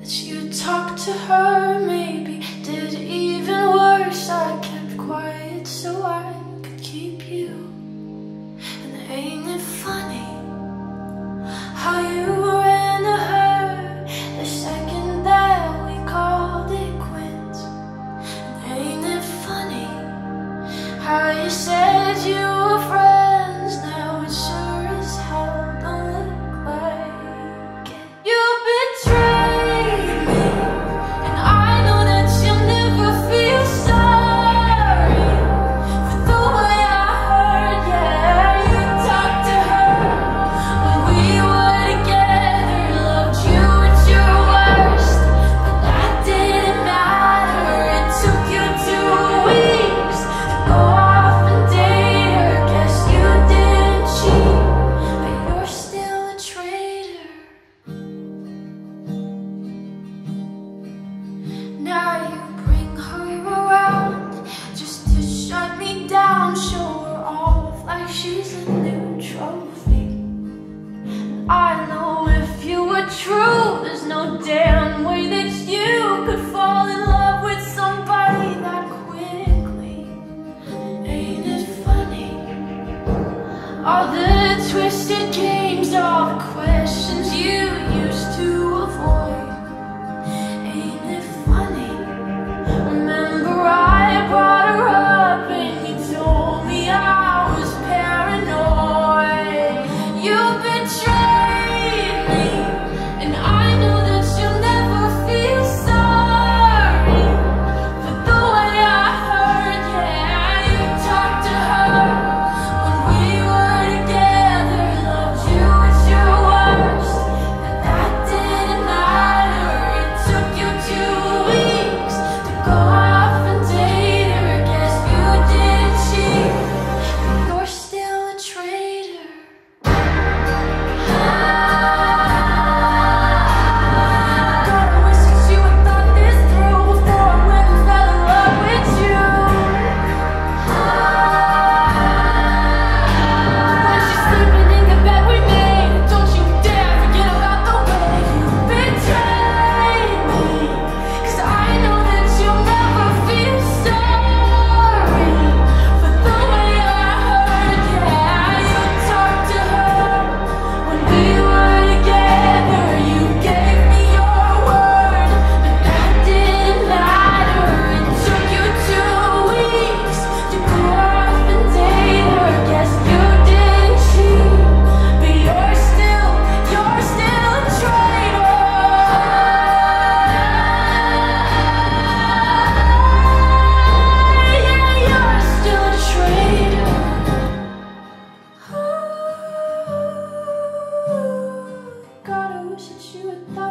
That you talked to her, maybe did even worse. I kept quiet so I could keep you. And ain't it funny how you ran to her the second that we called it quits? And ain't it funny how you said? true. There's no damn way that you could fall in love with somebody that quickly. Ain't it funny? All the twisted games, all the questions you used to avoid. Ain't it funny? Remember I brought her up and you told me I was paranoid. You betrayed.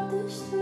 this